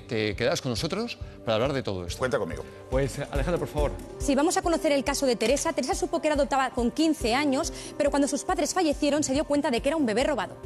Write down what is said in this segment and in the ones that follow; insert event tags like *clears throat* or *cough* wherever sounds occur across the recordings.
te quedas con nosotros para hablar de todo esto. Cuenta conmigo. Pues Alejandro, por favor. Sí, vamos a conocer el caso de Teresa. Teresa supo que era adoptada con 15 años, pero cuando sus padres fallecieron se dio cuenta de que era un bebé robado.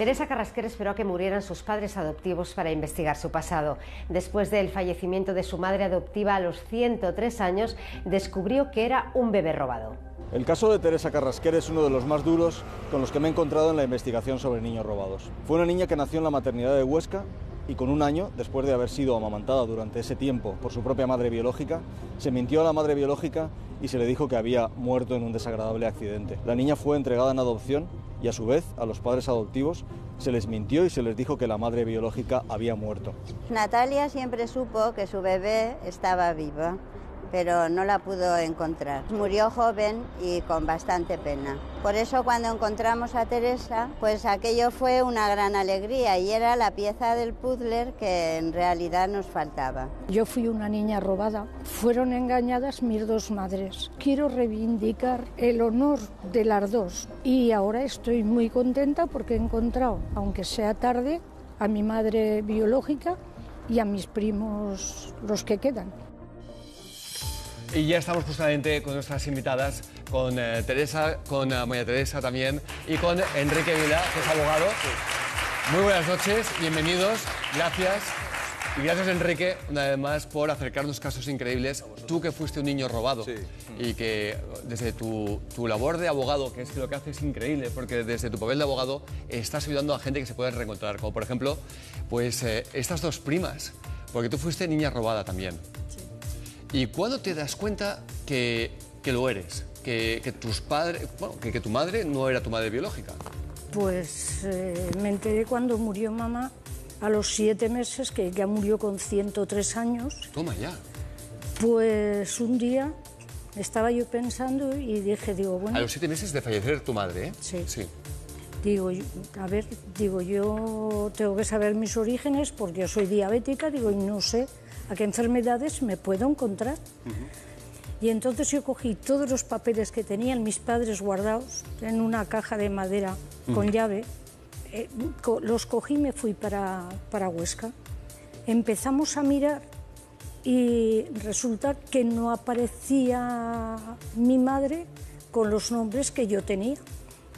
Teresa Carrasquer esperó a que murieran sus padres adoptivos para investigar su pasado. Después del fallecimiento de su madre adoptiva a los 103 años, descubrió que era un bebé robado. El caso de Teresa Carrasquer es uno de los más duros con los que me he encontrado en la investigación sobre niños robados. Fue una niña que nació en la maternidad de Huesca y con un año, después de haber sido amamantada durante ese tiempo por su propia madre biológica, se mintió a la madre biológica y se le dijo que había muerto en un desagradable accidente. La niña fue entregada en adopción y a su vez a los padres adoptivos se les mintió y se les dijo que la madre biológica había muerto. Natalia siempre supo que su bebé estaba viva pero no la pudo encontrar. Murió joven y con bastante pena. Por eso cuando encontramos a Teresa, pues aquello fue una gran alegría y era la pieza del puzzle que en realidad nos faltaba. Yo fui una niña robada. Fueron engañadas mis dos madres. Quiero reivindicar el honor de las dos y ahora estoy muy contenta porque he encontrado, aunque sea tarde, a mi madre biológica y a mis primos los que quedan. Y ya estamos justamente con nuestras invitadas, con eh, Teresa, con uh, María Teresa también y con Enrique Vila, que es abogado. Muy buenas noches, bienvenidos, gracias. Y gracias Enrique, una vez más, por acercarnos casos increíbles. Tú que fuiste un niño robado sí. y que desde tu, tu, labor de abogado, que es que lo que haces es increíble, porque desde tu papel de abogado estás ayudando a gente que se puede reencontrar, como por ejemplo, pues eh, estas dos primas, porque tú fuiste niña robada también. ¿Y cuándo te das cuenta que, que lo eres? Que, que tus padres, bueno, que, que, tu madre no era tu madre biológica. Pues eh, me enteré cuando murió mamá a los siete meses, que ya murió con 103 años. Toma ya. Pues un día estaba yo pensando y dije, digo, bueno... A los siete meses de fallecer tu madre, ¿eh? Sí. Sí. Digo, a ver, digo, yo tengo que saber mis orígenes porque yo soy diabética, digo, y no sé a qué enfermedades me puedo encontrar. Uh -huh. Y entonces yo cogí todos los papeles que tenían mis padres guardados en una caja de madera uh -huh. con llave, eh, co los cogí y me fui para, para Huesca. Empezamos a mirar y resulta que no aparecía mi madre con los nombres que yo tenía,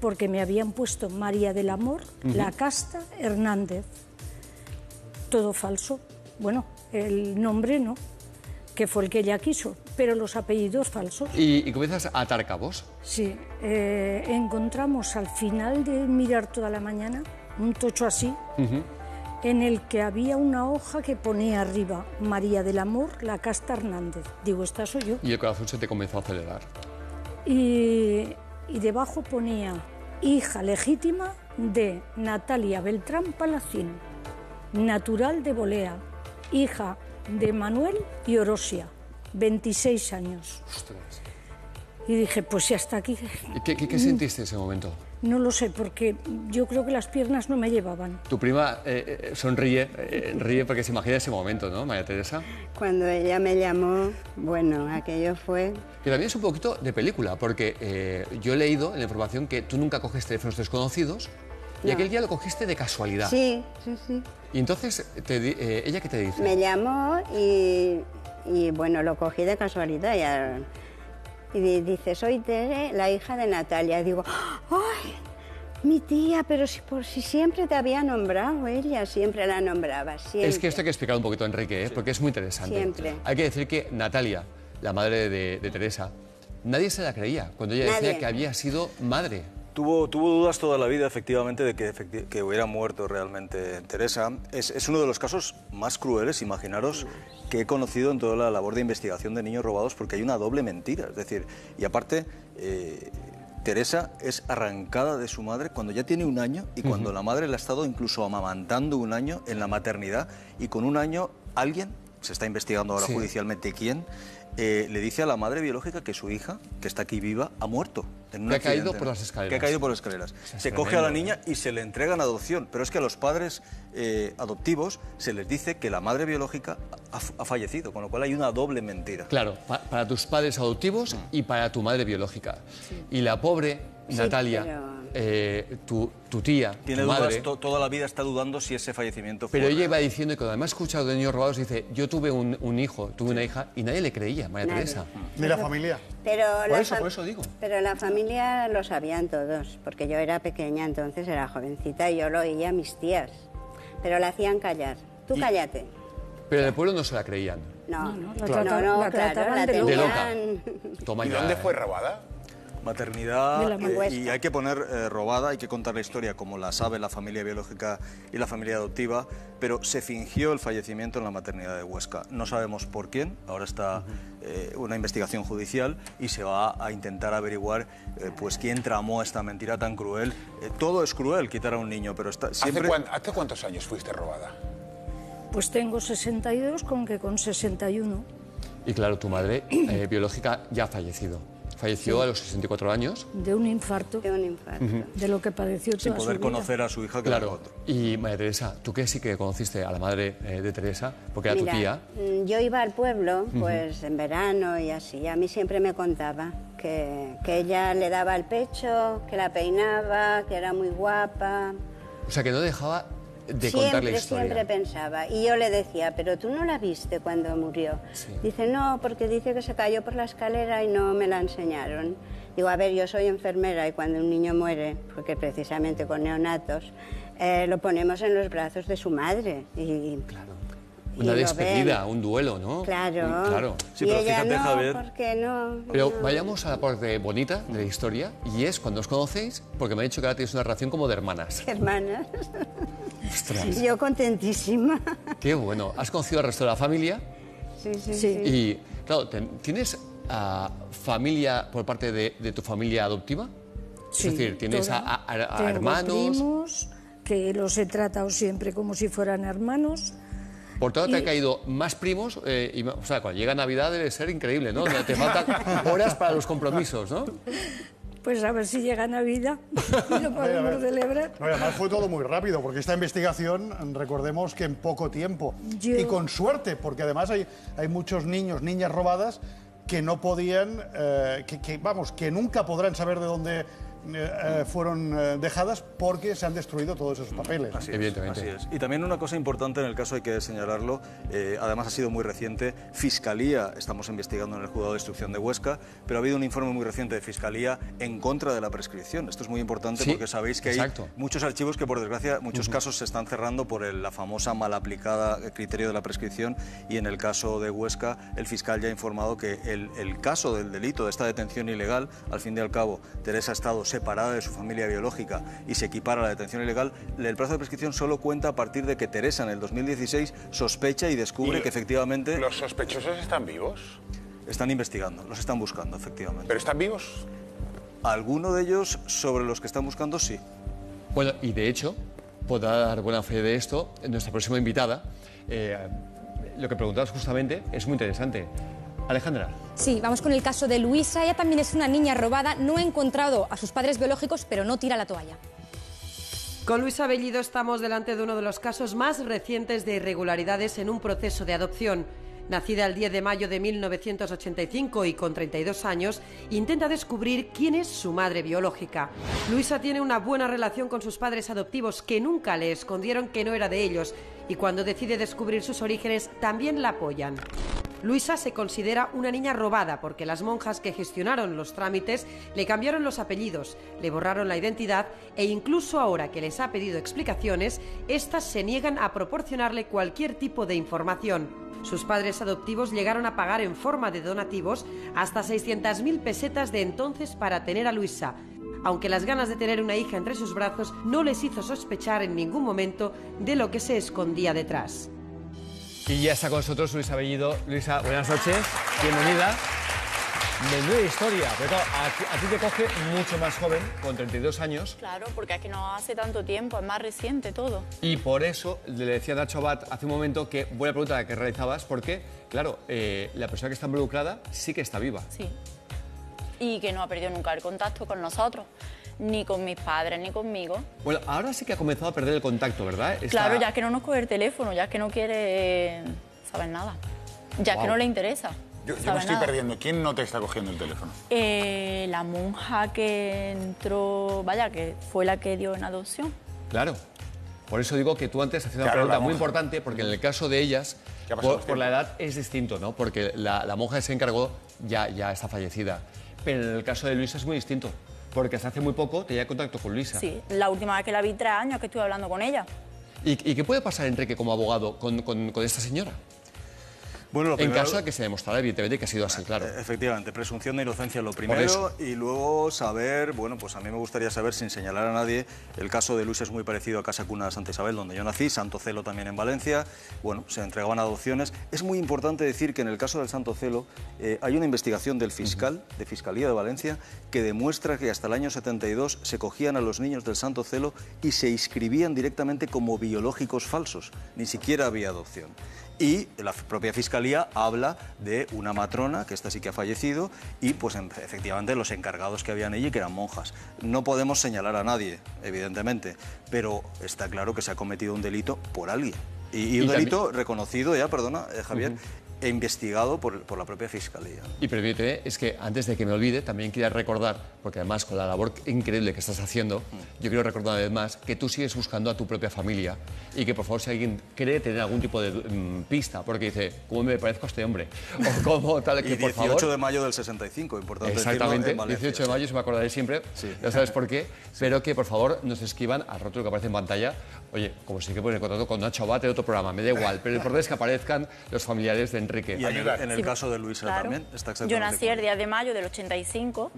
porque me habían puesto María del Amor, uh -huh. La Casta, Hernández. Todo falso. Bueno, el nombre no, que fue el que ella quiso, pero los apellidos falsos. ¿Y, y comienzas a atar cabos? Sí, eh, encontramos al final de mirar toda la mañana un tocho así, uh -huh. en el que había una hoja que ponía arriba María del Amor, la casta Hernández. Digo, esta soy yo. Y el corazón se te comenzó a acelerar. Y, y debajo ponía hija legítima de Natalia Beltrán Palacín, natural de Bolea, hija de Manuel y Orosia, 26 años. Ostras. Y dije, pues ya está aquí. ¿Y qué, qué, qué sentiste en ese momento? No lo sé, porque yo creo que las piernas no me llevaban. Tu prima eh, sonríe, eh, ríe porque se imagina ese momento, ¿no, María Teresa? Cuando ella me llamó, bueno, aquello fue... Que también es un poquito de película, porque eh, yo he leído en la información que tú nunca coges teléfonos desconocidos, y aquel día lo cogiste de casualidad. Sí, sí, sí. Y entonces, te, eh, ¿ella qué te dice? Me llamó y, y bueno, lo cogí de casualidad. Ya, y dice, soy Tere, la hija de Natalia. Y digo, ¡ay! Mi tía, pero si por si siempre te había nombrado ella, siempre la nombraba, siempre. Es que esto hay que explicar un poquito, Enrique, ¿eh? porque es muy interesante. Siempre. Hay que decir que Natalia, la madre de, de Teresa, nadie se la creía cuando ella Nadie. decía que había sido madre. Tuvo, tuvo dudas toda la vida, efectivamente, de que, efecti que hubiera muerto realmente Teresa. Es, es, uno de los casos más crueles, imaginaros, que he conocido en toda la labor de investigación de niños robados, porque hay una doble mentira. Es decir, y aparte, eh, Teresa es arrancada de su madre cuando ya tiene un año y cuando uh -huh. la madre la ha estado incluso amamantando un año en la maternidad y con un año alguien, se está investigando ahora sí. judicialmente quién, eh, le dice a la madre biológica que su hija, que está aquí viva, ha muerto. En un que ha caído por las escaleras. Que ha caído por las escaleras. Se, coge a la niña y se le entrega en adopción. Pero es que a los padres eh, adoptivos se les dice que la madre biológica ha, ha, fallecido, con lo cual hay una doble mentira. Claro, pa para tus padres adoptivos y para tu madre biológica. Sí. Y la pobre sí, Natalia. Pero... eh, tu, tu tía, Tiene tu dudas, madre... to- toda la vida está dudando si ese fallecimiento fue Pero ella iba diciendo, y cuando además he escuchado de niños robados, dice, yo tuve un, un hijo, tuve una hija, y nadie le creía, María Nadie. Teresa. Ni la familia. Pero Por la eso, fam- por eso digo. Pero la familia lo sabían todos, porque yo era pequeña, entonces era jovencita y yo lo oía a mis tías. Pero la hacían callar. Tú cállate. Pero en el pueblo no se la creían. No, no, no, la no, trata- no, la claro, trataban la de loca. De loca. tenían... Toma ¿Y ya, dónde eh. fue robada? Maternidad eh, y hay que poner eh, robada, hay que contar la historia como la sabe la familia biológica y la familia adoptiva, pero se fingió el fallecimiento en la maternidad de Huesca. No sabemos por quién, ahora está eh, una investigación judicial y se va a intentar averiguar eh, pues quién tramó esta mentira tan cruel. Eh, todo es cruel quitar a un niño, pero está ¿Hace, siempre cuán- hace cuántos años fuiste robada? Pues tengo 62, con que con 61. Y claro, tu madre *clears throat* eh, biológica ya ha fallecido. Falleció a los 64 años. de un infarto, De un infarto. de lo que padeció sin toda poder su vida. conocer a su hija que Claro. otro. Y María Teresa, tú que sí que conociste a la madre eh, de Teresa, porque era Mira, tu tía. mm, Yo iba al pueblo, pues en verano y así. A mí siempre me contaba que, que ella le daba el pecho, que la peinaba, que era muy guapa. O sea, que no dejaba de siempre, contar la historia. siempre pensaba. Y yo le decía, pero tú no la viste cuando murió. Sí. Dice, no, porque dice que se cayó por la escalera y no me la enseñaron. Digo, a ver, yo soy enfermera y cuando un niño muere, porque precisamente con neonatos, eh, lo ponemos en los brazos de su madre. Y, Claro. y Una despedida, un duelo, ¿no? Claro. Un- claro. Sí, y pero ella fíjate, no, Javier. porque no. Pero no. vayamos a la parte bonita de la historia y es cuando os conocéis, porque me ha dicho que ahora tienes una relación como de hermanas. Hermanas. *laughs* Ostras, Yo contentísima. qué bueno. Has conocido al resto de la familia Sí, sí, Sí. sí. y, claro, ¿tienes ah, familia por parte de, de tu familia adoptiva? Sí, es decir, ¿tienes a, toda. a- a- hermanos? primos, que los he tratado siempre como si fueran hermanos. Por te Y- han caído más primos. eh, y, o sea, cuando llega Navidad debe ser increíble, ¿no? Te faltan *laughs* horas para los compromisos, ¿no? Pues a ver si llega Navidad y lo *laughs* podemos celebrar. No, además fue todo muy rápido, porque esta investigación, recordemos que en poco tiempo. Yo- Y con suerte, porque además hay, hay muchos niños, niñas robadas que no podían, eh, que, que, vamos, que nunca podrán saber de dónde eh, eh, fueron eh, dejadas porque se han destruido todos esos papeles. Así es, Evidentemente. así es. Y también una cosa importante en el caso hay que señalarlo, eh, además ha sido muy reciente, Fiscalía, estamos investigando en el Juzgado de Instrucción de Huesca, pero ha habido un informe muy reciente de Fiscalía en contra de la prescripción. Esto es muy importante Sí, porque sabéis que exacto. hay muchos archivos que por desgracia, muchos casos se están cerrando por el- la famosa mal aplicada eh, criterio de la prescripción y en el caso de Huesca el fiscal ya ha informado que el, el caso del delito de esta detención ilegal, al fin y al cabo, Teresa ha estado separada de su familia biológica y se equipara a la detención ilegal, el plazo de prescripción solo cuenta a partir de que Teresa en el 2016 sospecha y descubre ¿Y que efectivamente ¿Los sospechosos están vivos? están investigando, los están buscando efectivamente. ¿Pero están vivos? Alguno de ellos sobre los que están buscando sí. Bueno, y de hecho, podrá dar buena fe de esto nuestra próxima invitada. Eh, lo que preguntabas justamente es muy interesante. Alejandra, Sí, vamos con el caso de Luisa. Ella también es una niña robada. No ha encontrado a sus padres biológicos, pero no tira la toalla. Con Luis Abellido estamos delante de uno de los casos más recientes de irregularidades en un proceso de adopción. Nacida el 10 de mayo de 1985 y con 32 años, intenta descubrir quién es su madre biológica. Luisa tiene una buena relación con sus padres adoptivos que nunca le escondieron que no era de ellos y cuando decide descubrir sus orígenes también la apoyan. Luisa se considera una niña robada porque las monjas que gestionaron los trámites le cambiaron los apellidos, le borraron la identidad e incluso ahora que les ha pedido explicaciones, éstas se niegan a proporcionarle cualquier tipo de información. Sus padres adoptivos llegaron a pagar en forma de donativos hasta 600.000 pesetas de entonces para tener a Luisa, aunque las ganas de tener una hija entre sus brazos no les hizo sospechar en ningún momento de lo que se escondía detrás. Y ya está con nosotros Luisa Bellido. Luisa, buenas noches, bienvenida. Menuda historia, pero claro, a, ti- a ti te coge mucho más joven, con 32 años, Claro, porque es que no hace tanto tiempo, es más reciente todo. y por eso le decía a Nacho Abad hace un momento que buena pregunta la que realizabas, porque, claro, eh, la persona que está involucrada sí que está viva. Sí. Y que no ha perdido nunca el contacto con nosotros, ni con mis padres, ni conmigo. Bueno, ahora sí que ha comenzado a perder el contacto, ¿verdad? Está- Claro, ya es que no nos coge el teléfono, ya es que no quiere saber nada. Ya es que no le interesa. Yo, yo me estoy nada. perdiendo. ¿Quién no te está cogiendo el teléfono? Eh, la monja que entró, vaya, que fue la que dio en adopción. Claro. Por eso digo que tú antes hacías una pregunta muy importante, porque en el caso de ellas, ¿Qué ha pasado por, la edad es distinto, ¿no? Porque la, la monja que se encargó ya, ya está fallecida. Pero en el caso de Luisa es muy distinto, porque hasta hace muy poco tenía contacto con Luisa. Sí, la última vez que la vi, tres años que estuve hablando con ella. ¿Y, y qué puede pasar, Enrique, como abogado con, con- con esta señora? Bueno, lo En primero- caso de que se demostrara evidentemente que ha sido así, claro. Efectivamente, presunción de inocencia lo primero y luego saber, bueno, pues a mí me gustaría saber, sin señalar a nadie, el caso de Luis es muy parecido a Casa Cuna Santa Isabel, donde yo nací, Santo Celo también en Valencia, bueno, se entregaban adopciones. Es muy importante decir que en el caso del Santo Celo eh, hay una investigación del fiscal, de Fiscalía de Valencia, que demuestra que hasta el año 72 se cogían a los niños del Santo Celo y se inscribían directamente como biológicos falsos, ni siquiera había adopción. Y la propia Fiscalía habla de una matrona, que esta sí que ha fallecido, y pues en- efectivamente los encargados que habían allí, que eran monjas. No podemos señalar a nadie, evidentemente, pero está claro que se ha cometido un delito por alguien. Y, y un Y también- delito reconocido ya, perdona, eh, Javier, e investigado por, por la propia Fiscalía. Y permíteme, es que antes de que me olvide, también quería recordar, porque además con la labor increíble que estás haciendo, yo quiero recordar una vez más que tú sigues buscando a tu propia familia y que por favor si alguien cree tener algún tipo de mm, pista, porque dice, ¿cómo me parezco a este hombre? *laughs* O cómo tal, que Y por 18 favor... de mayo del 65, importante decirlo, Exactamente, en Valencia, 18 de mayo, se me acordaré siempre, Sí. ya sabes por qué, *laughs* pero que por favor nos escriban al rótulo que aparece en pantalla. Oye, como si que poner en contacto con Nacho Abate de otro programa, me da igual, pero lo importante es que aparezcan los familiares de Enrique. Y en el, en el Sí, caso de Luisa Claro. también está Yo nací el 10 de mayo del 85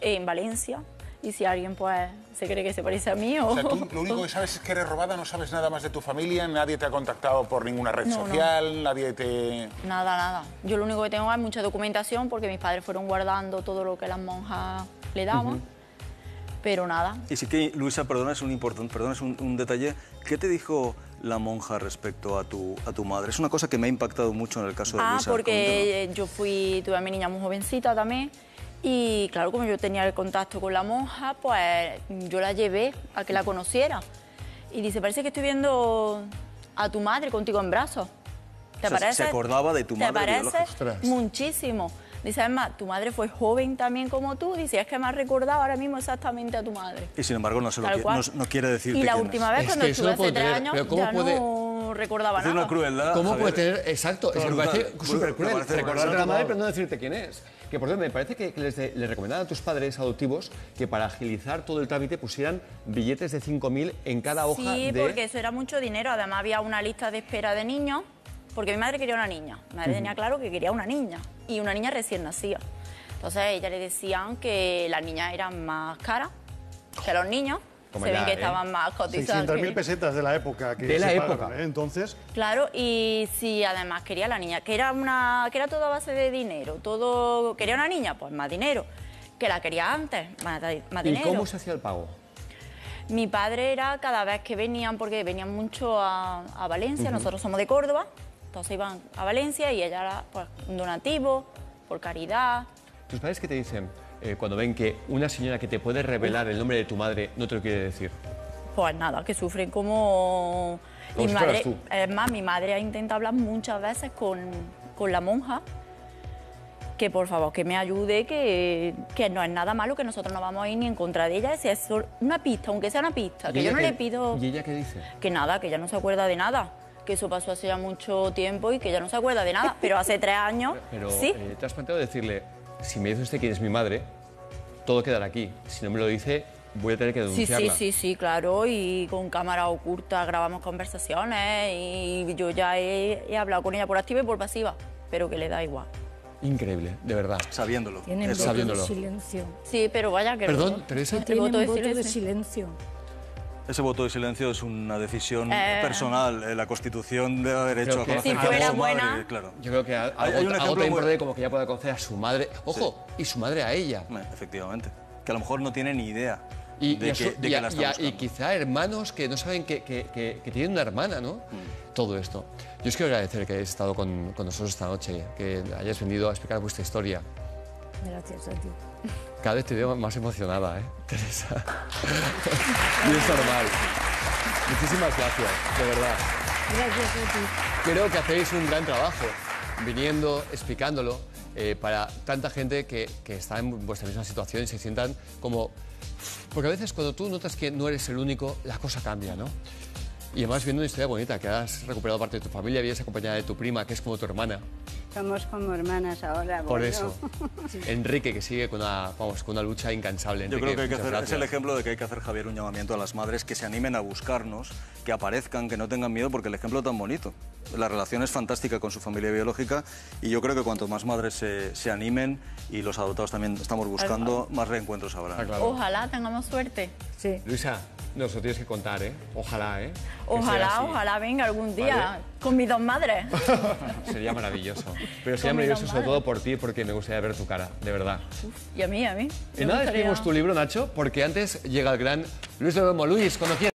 en Valencia. Y si alguien pues se cree que se parece a mí o... O sea, tú lo único *laughs* que sabes es que eres robada, no sabes nada más de tu familia, nadie te ha contactado por ninguna red No, no. social, nadie te... Nada, nada. Yo lo único que tengo es mucha documentación porque mis padres fueron guardando todo lo que las monjas le daban. Pero nada. Y sí que, Luisa, perdona, es un importante, perdona, es un, un detalle. ¿Qué te dijo la monja respecto a tu, a tu madre? Es una cosa que me ha impactado mucho en el caso de Ah, Luisa. Coméntanos. porque yo fui, tuve a mi niña muy jovencita también. Y claro, como yo tenía el contacto con la monja, pues yo la llevé a que la conociera. Y dice, parece que estoy viendo a tu madre contigo en brazos. ¿Te O sea, parece? se acordaba de tu ¿Te madre parece? biológica. Ostras. Muchísimo. Dice, además, tu madre fue joven también como tú. Dice, es que me has recordado ahora mismo exactamente a tu madre. Y sin embargo, no, se lo qui- no, no quiere decirte Y la quién última es. vez, Es cuando que eso estuve hace tres años, ¿cómo ya puede- no recordaba Es nada. una crueldad. ¿Cómo Javier. puede tener, exacto, es que súper cruel parece recordarte a la madre pero no decirte quién es. Que por cierto, me parece que, que les, de- les recomendaban a tus padres adoptivos que para agilizar todo el trámite pusieran billetes de 5.000 en cada hoja Sí, de... porque eso era mucho dinero. Además, había una lista de espera de niños, porque mi madre quería una niña. Mi madre tenía claro que quería una niña, y una niña recién nacida. Entonces, ella le decían que las niñas eran más caras que los niños. Toma Se ven que ¿eh? estaban más cotizadas. 600.000 que- pesetas de la época. Que De la se época. pagaban, ¿eh? Entonces, Claro, y si además quería la niña, que era una, que era todo a base de dinero, todo quería una niña, pues más dinero. Que la quería antes, más, más ¿Y dinero. cómo se hacía el pago? Mi padre era cada vez que venían, porque venían mucho a, a Valencia, nosotros somos de Córdoba, entonces iban a Valencia y ella era un donativo, por caridad. ¿Tus padres qué te dicen eh, cuando ven que una señora que te puede revelar el nombre de tu madre no te lo quiere decir? Pues nada, que sufren como... Como y si mi madre, tú. es más, mi madre ha intentado hablar muchas veces con, con la monja, que por favor que me ayude, que, que no es nada malo, que nosotros no vamos a ir ni en contra de ella, si es una pista, aunque sea una pista, ¿Y que yo no le pido... ¿Y ella qué dice? que nada, que ella no se acuerda de nada, que eso pasó hace ya mucho tiempo y que ella no se acuerda de nada, *laughs* pero hace tres años Pero sí. eh, te has planteado decirle, si me dice usted quién es mi madre, todo quedará aquí. Si no me lo dice, voy a tener que Sí, denunciarla. sí, sí, sí, claro, y con cámara oculta grabamos conversaciones y yo ya he, he hablado con ella por activa y por pasiva, pero que le da igual. Increíble, de verdad. Sabiéndolo. Tienen voto sabiéndolo. de silencio. Sí, pero vaya que... Perdón, Teresa. Tienen voto de voto de silencio. Ese voto de silencio es una decisión Eh. personal. Eh, La Constitución debe haber hecho Creo a que- conocer Si a fuera su madre, buena- claro. Yo creo que a- Hay- algo, hay un ejemplo muy- importante como que ya pueda conocer a su madre. Ojo, y su madre a ella. Efectivamente. Que a lo mejor no tiene ni idea Y, de, y a que, su- de y que a- la está y a- quizá hermanos que no saben que, que- que- que tienen una hermana, ¿no? Mm. Todo esto. Yo os quiero agradecer que hayáis estado con, con nosotros esta noche, que hayáis venido a explicar vuestra historia. Gracias a ti. Cada vez te veo más emocionada, ¿eh, *laughs* Teresa? *laughs* y es normal. Muchísimas gracias, de verdad. Gracias a ti. Creo que hacéis un gran trabajo viniendo, explicándolo eh, para tanta gente que, que está en vuestra misma situación y se sientan como... Porque a veces cuando tú notas que no eres el único, la cosa cambia, ¿no? Y además viendo una historia bonita, que has recuperado parte de tu familia, vienes acompañada de tu prima, que es como tu hermana. Somos como hermanas ahora. Por eso. *laughs* Enrique, que sigue con una, vamos, con una lucha incansable. Yo Enrique, creo que hay que hacer, es el ejemplo de que hay que hacer, Javier, un llamamiento a las madres que se animen a buscarnos, que aparezcan, que no tengan miedo, porque el ejemplo es tan bonito. La relación es fantástica con su familia biológica y yo creo que cuanto más madres se, se animen y los adoptados también estamos buscando, más reencuentros habrá. Claro. Ojalá tengamos suerte. Sí. Luisa, nos lo tienes que contar, ¿eh? Ojalá, ¿eh? Ojalá, ojalá venga algún día Vale. Con mis dos madres. *laughs* Sería maravilloso. Pero sería mi maravilloso sobre madre. todo por ti, porque me gustaría ver tu cara, de verdad. Y a mí, a mí. Y nada, gustaría- despedimos tu libro, Nacho, porque antes llega el gran Luis de Olmo. Luis, cuando quieras.